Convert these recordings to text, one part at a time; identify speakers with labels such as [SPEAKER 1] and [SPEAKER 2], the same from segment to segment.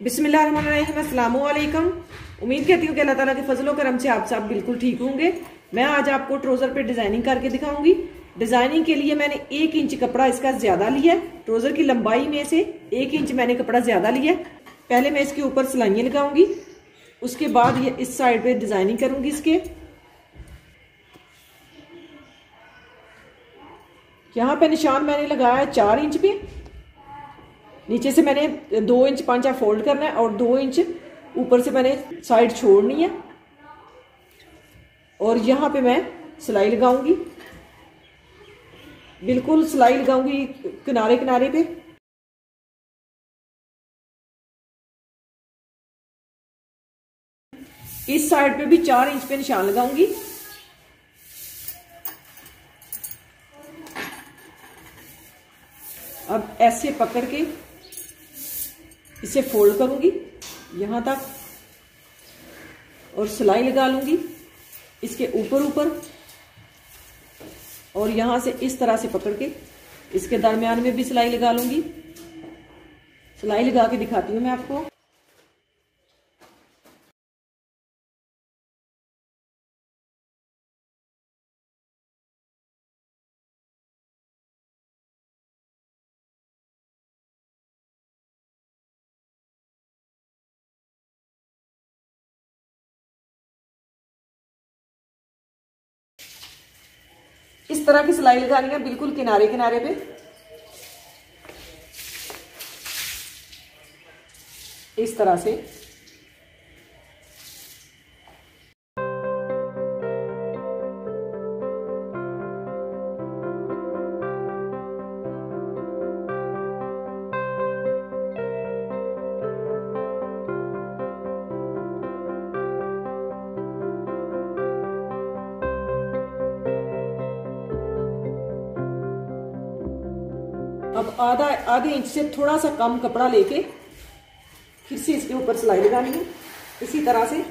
[SPEAKER 1] बिस्मिल्लाम उम्मीद कहती हूँ कि अल्लाह ताला के फजलो करम से आप सब बिल्कुल ठीक होंगे। मैं आज आपको ट्रोज़र पे डिज़ाइनिंग करके दिखाऊँगी। डिज़ाइनिंग के लिए मैंने एक इंच कपड़ा इसका ज़्यादा लिया है। ट्रोज़र की लंबाई में से एक इंच मैंने कपड़ा ज़्यादा लिया पहले मैं इसके ऊपर सिलाइयाँ लगाऊँगी। उसके बाद ये इस साइड पर डिज़ाइनिंग करूँगी इसके। यहाँ पे निशान मैंने लगाया है चार इंच पे। नीचे से मैंने दो इंच पांचा फोल्ड करना है और दो इंच ऊपर से मैंने साइड छोड़नी है। और यहाँ पे मैं सिलाई लगाऊँगी। बिल्कुल सिलाई लगाऊँगी किनारे किनारे पे। इस साइड पे भी चार इंच पे निशान लगाऊँगी। अब ऐसे पकड़ के इसे फोल्ड करूँगी, यहाँ तक, और सिलाई लगा लूँगी, इसके ऊपर ऊपर, और यहाँ से इस तरह से पकड़ के, इसके दरमियान में भी सिलाई लगा लूँगी। सिलाई लगा के दिखाती हूँ मैं आपको। तरह की सिलाई लगानी है बिल्कुल किनारे किनारे पे। इस तरह से। अब आधा, आधे इंच से थोड़ा सा कम कपड़ा लेके फिर से इसके ऊपर सिलाई लगानी है। इसी तरह से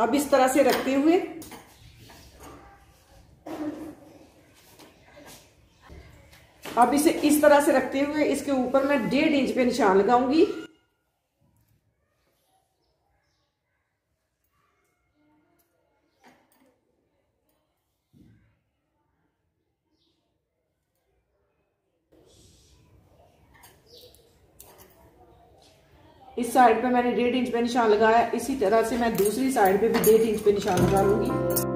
[SPEAKER 1] अब इस तरह से रखते हुए। अब इसे इस तरह से रखते हुए इसके ऊपर मैं डेढ़ इंच पे निशान लगाऊँगी। इस साइड पे मैंने डेढ़ इंच पे निशान लगाया, इसी तरह से मैं दूसरी साइड पे भी डेढ़ इंच पे निशान लगा लूँगी।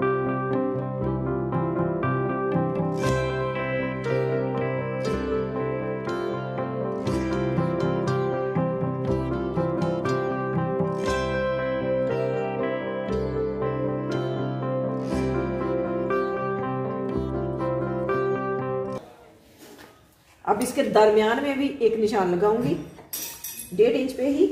[SPEAKER 1] अब इसके दरमियान में भी एक निशान लगाऊँगी। डेढ़ इंच पे ही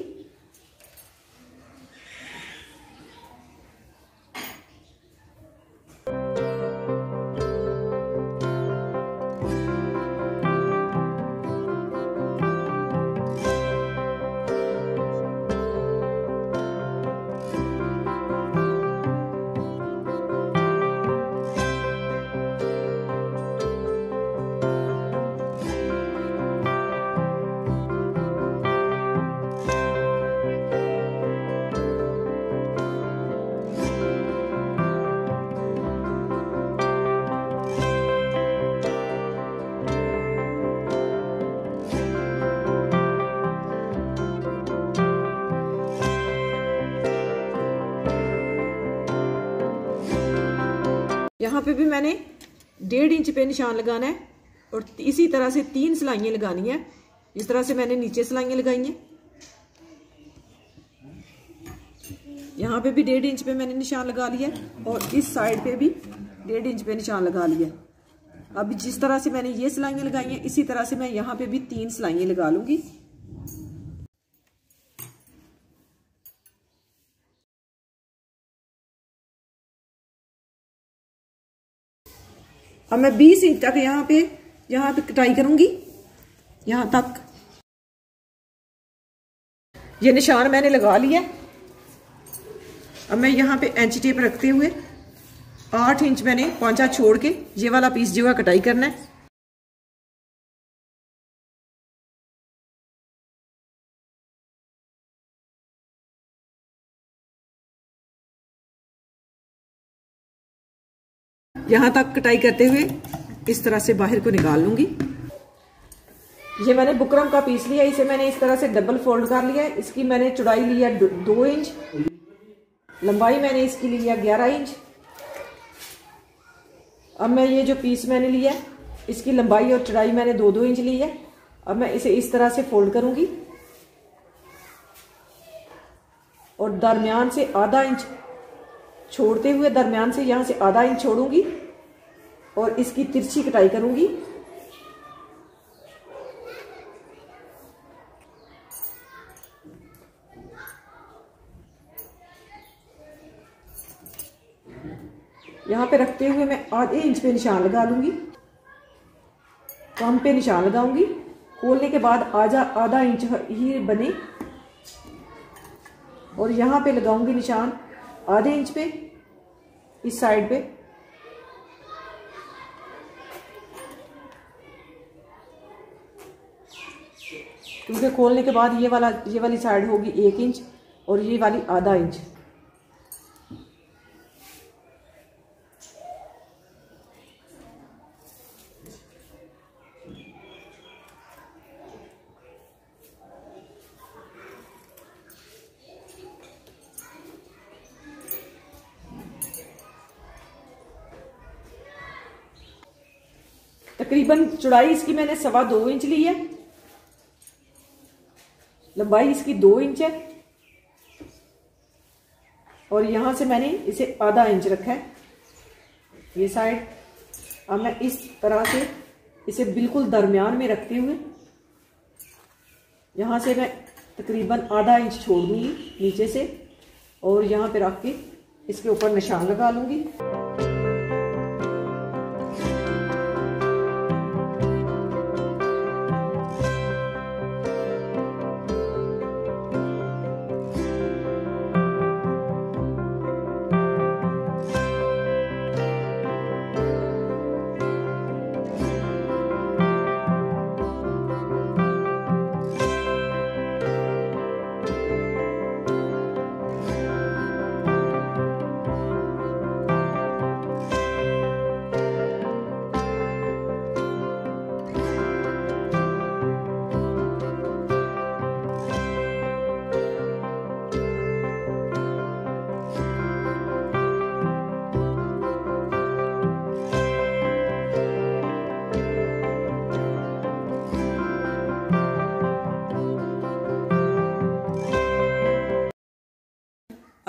[SPEAKER 1] यहाँ पे भी मैंने डेढ़ इंच पे निशान लगाना है और इसी तरह से तीन सिलाइयाँ लगानी है। इस तरह से मैंने नीचे सिलाइयाँ लगाई हैं। यहाँ पे भी डेढ़ इंच पे मैंने निशान लगा लिया और इस साइड पे भी डेढ़ इंच पे निशान लगा लिया अब जिस तरह से मैंने ये सिलाइयाँ लगाई हैं, इसी तरह से मैं यहाँ पे भी तीन सिलाइयाँ लगा लूँगी। अब मैं 20 इंच तक यहाँ पे यहाँ पे कटाई करूँगी। यहाँ तक। ये निशान मैंने लगा लिया। अब मैं यहाँ पे एंच टेप रखते हुए आठ इंच मैंने पौचा छोड़ के ये वाला पीस जो है कटाई करना है। यहाँ तक कटाई करते हुए इस तरह से बाहर को निकाल लूँगी। ये मैंने बुकरम का पीस लिया, इसे मैंने इस तरह से डबल फोल्ड कर लिया, इसकी मैंने चौड़ाई लिया दो इंच। लंबाई मैंने इसकी लिया ग्यारह इंच। अब मैं ये जो पीस मैंने लिया इसकी लंबाई और चौड़ाई मैंने दो दो इंच ली है। अब मैं इसे इस तरह से फोल्ड करूँगी। और दरमियान से आधा इंच छोड़ते हुए दरमियान से यहाँ से आधा इंच छोड़ूँगी। और इसकी तिरछी कटाई करूँगी। यहाँ पे रखते हुए मैं आधे इंच पे निशान लगा लूँगी। कम पे निशान लगाऊँगी। खोलने के बाद आजा आधा इंच ही बने। और यहाँ पे लगाऊँगी निशान आधे इंच पे, इस साइड पे। क्योंकि खोलने के बाद ये वाला, ये वाली साइड होगी एक इंच और ये वाली आधा इंच तकरीबन चौड़ाई इसकी मैंने सवा दो इंच ली है। लंबाई इसकी दो इंच है। और यहाँ से मैंने इसे आधा इंच रखा है। ये साइड अब मैं इस तरह से इसे बिल्कुल दरमियान में रखते हुए यहाँ से मैं तकरीबन आधा इंच छोड़ दूँगी नीचे से, और यहाँ पे रख के इसके ऊपर निशान लगा लूँगी।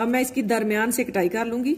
[SPEAKER 1] अब मैं इसकी दरमियान से कटाई कर लूँगी।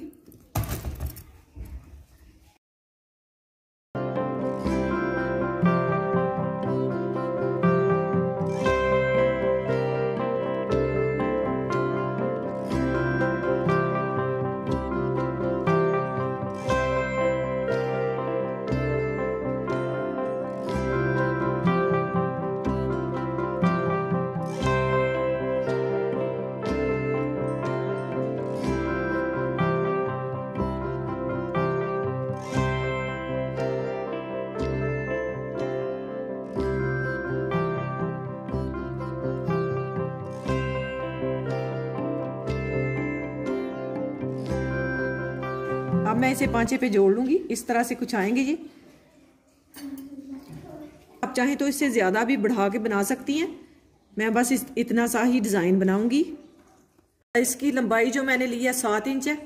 [SPEAKER 1] अब मैं इसे पांचे पे जोड़ लूँगी। इस तरह से कुछ आएँगे ये। आप चाहें तो इससे ज़्यादा भी बढ़ा के बना सकती हैं। मैं बस इस, इतना सा ही डिज़ाइन बनाऊँगी। इसकी लंबाई जो मैंने ली है सात इंच है।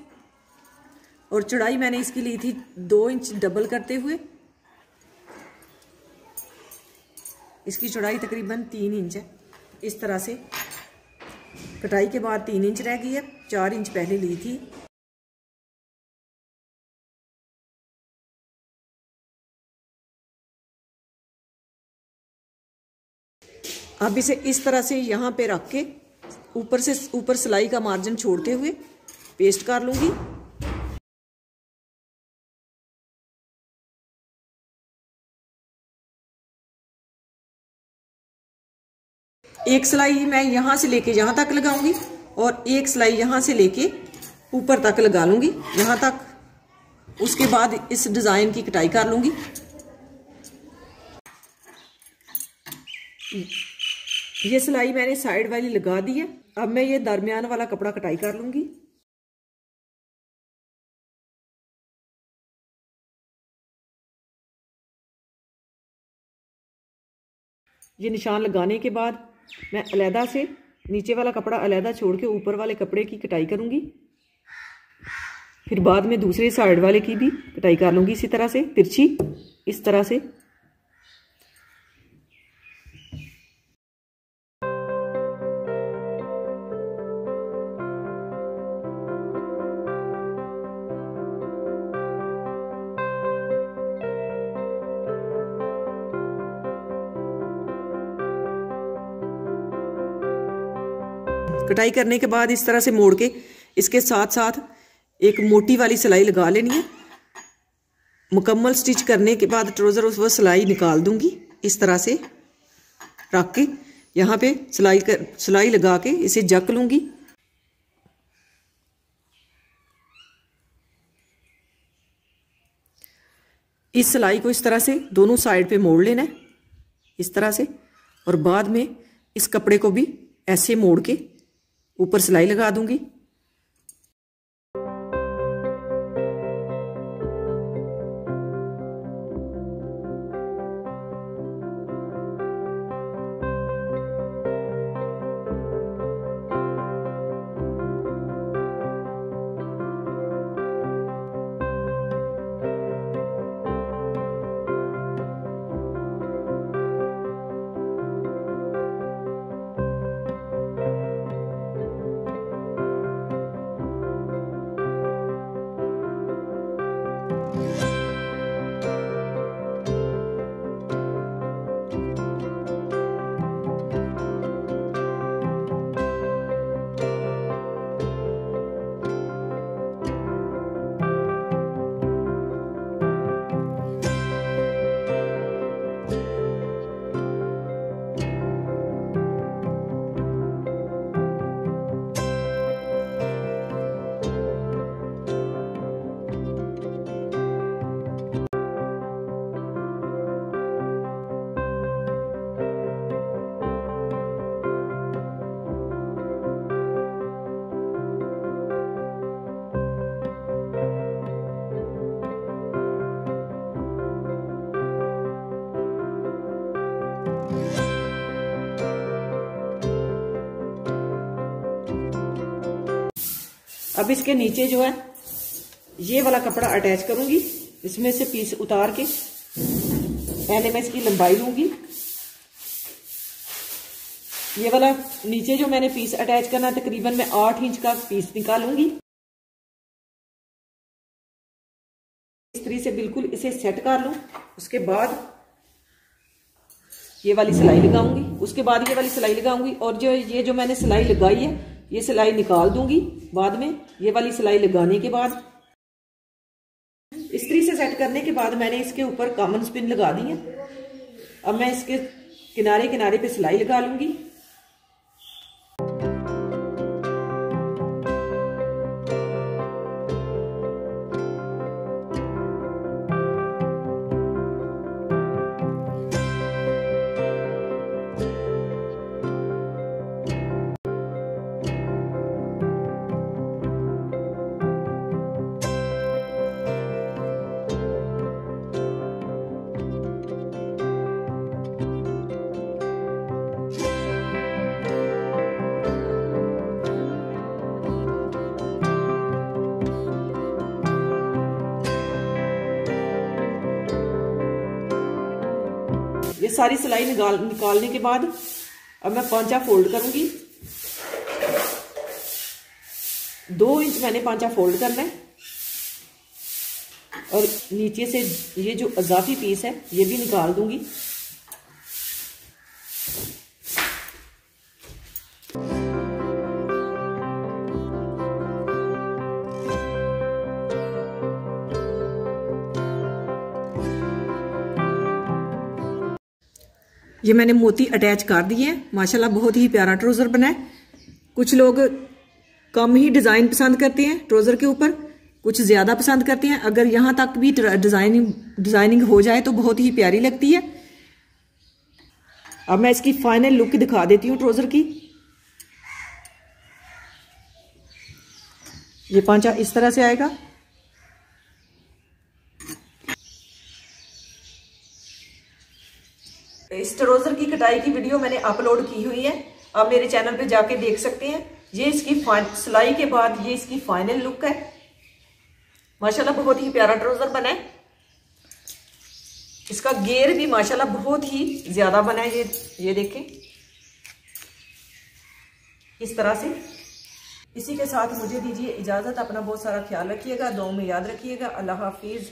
[SPEAKER 1] और चौड़ाई मैंने इसकी ली थी दो इंच डबल करते हुए। इसकी चौड़ाई तकरीबन तीन इंच है। इस तरह से। कटाई के बाद तीन इंच रह गई है। चार इंच पहले ली थी। अब इसे इस तरह से यहाँ पे रख के ऊपर से, ऊपर सिलाई का मार्जिन छोड़ते हुए पेस्ट कर लूँगी। एक सिलाई मैं यहाँ से लेके यहाँ तक लगाऊँगी और एक सिलाई यहाँ से लेके ऊपर तक लगा लूँगी। यहाँ तक, उसके बाद इस डिज़ाइन की कटाई कर लूँगी। ये सिलाई मैंने साइड वाली लगा दी है। अब मैं ये दरमियान वाला कपड़ा कटाई कर लूँगी। ये निशान लगाने के बाद मैं अलहदा से नीचे वाला कपड़ा अलहदा छोड़ के ऊपर वाले कपड़े की कटाई करूँगी। फिर बाद में दूसरे साइड वाले की भी कटाई कर लूँगी इसी तरह से, तिरछी, इस तरह से। कटाई करने के बाद इस तरह से मोड़ के इसके साथ साथ एक मोटी वाली सिलाई लगा लेनी है। मुकम्मल स्टिच करने के बाद ट्रोज़र उस वो सिलाई निकाल दूँगी। इस तरह से रख के यहाँ पे सिलाई कर, सिलाई लगा के इसे जक लूँगी। इस सिलाई को इस तरह से दोनों साइड पे मोड़ लेना है। इस तरह से और बाद में इस कपड़े को भी ऐसे मोड़ के ऊपर सिलाई लगा दूँगी। अब इसके नीचे जो है, ये वाला कपड़ा अटैच करूँगी। इसमें से पीस उतार के पहले मैं इसकी लंबाई लूँगी। ये वाला नीचे जो मैंने पीस अटैच करना तकरीबन मैं आठ इंच का पीस निकालूँगी। इस तरीके से बिल्कुल इसे सेट कर लूँ। उसके बाद ये वाली सिलाई लगाऊँगी। उसके बाद ये वाली सिलाई लगाऊँगी और जो ये जो मैंने सिलाई लगाई है ये सिलाई निकाल दूँगी बाद में, ये वाली सिलाई लगाने के बाद। इस्त्री से सेट करने के बाद मैंने इसके ऊपर कॉमन स्पिन लगा दी है। अब मैं इसके किनारे किनारे पे सिलाई लगा लूँगी। सारी सिलाई निकाल, निकालने के बाद अब मैं पांचा फोल्ड करूँगी। दो इंच मैंने पांचा फोल्ड करना है। और नीचे से ये जो अजाफी पीस है, ये भी निकाल दूँगी। ये मैंने मोती अटैच कर दिए हैं। माशाल्लाह बहुत ही प्यारा ट्रोज़र बना है। कुछ लोग कम ही डिज़ाइन पसंद करते हैं ट्रोज़र के ऊपर, कुछ ज़्यादा पसंद करते हैं। अगर यहाँ तक भी डिज़ाइनिंग डिज़ाइनिंग हो जाए तो बहुत ही प्यारी लगती है। अब मैं इसकी फाइनल लुक दिखा देती हूँ ट्रोज़र की। ये पांचा इस तरह से आएगा। इस ट्रोजर की कटाई की वीडियो मैंने अपलोड की हुई है। आप मेरे चैनल पे जाके देख सकते हैं। ये इसकी सिलाई के बाद ये इसकी फाइनल लुक है। माशाल्लाह बहुत ही प्यारा ट्रोजर बना है। इसका गेयर भी माशाल्लाह बहुत ही ज़्यादा बना है। ये ये देखें। इस तरह से। इसी के साथ मुझे दीजिए इजाज़त। अपना बहुत सारा ख्याल रखिएगा। दो में याद रखिएगा। अल्लाह हाफिज़।